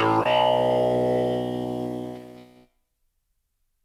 after all.